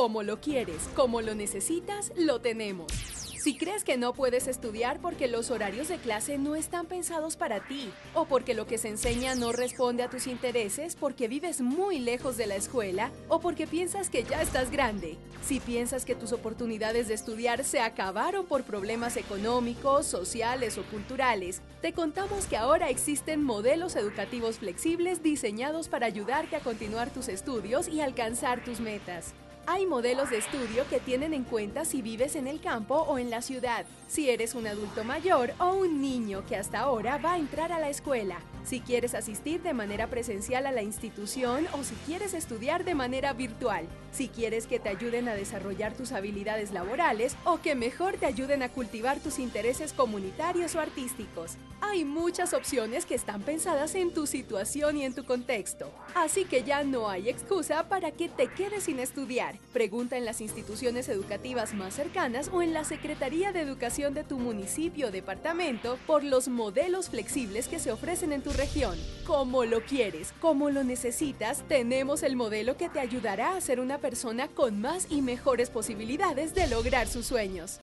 Como lo quieres, como lo necesitas, lo tenemos. Si crees que no puedes estudiar porque los horarios de clase no están pensados para ti, o porque lo que se enseña no responde a tus intereses, porque vives muy lejos de la escuela, o porque piensas que ya estás grande, si piensas que tus oportunidades de estudiar se acabaron por problemas económicos, sociales o culturales, te contamos que ahora existen modelos educativos flexibles diseñados para ayudarte a continuar tus estudios y alcanzar tus metas. Hay modelos de estudio que tienen en cuenta si vives en el campo o en la ciudad, si eres un adulto mayor o un niño que hasta ahora va a entrar a la escuela, si quieres asistir de manera presencial a la institución o si quieres estudiar de manera virtual, si quieres que te ayuden a desarrollar tus habilidades laborales o que mejor te ayuden a cultivar tus intereses comunitarios o artísticos. Hay muchas opciones que están pensadas en tu situación y en tu contexto, así que ya no hay excusa para que te quedes sin estudiar. Pregunta en las instituciones educativas más cercanas o en la Secretaría de Educación de tu municipio o departamento por los modelos flexibles que se ofrecen en tu región. Como lo quieres, como lo necesitas, tenemos el modelo que te ayudará a ser una persona con más y mejores posibilidades de lograr sus sueños.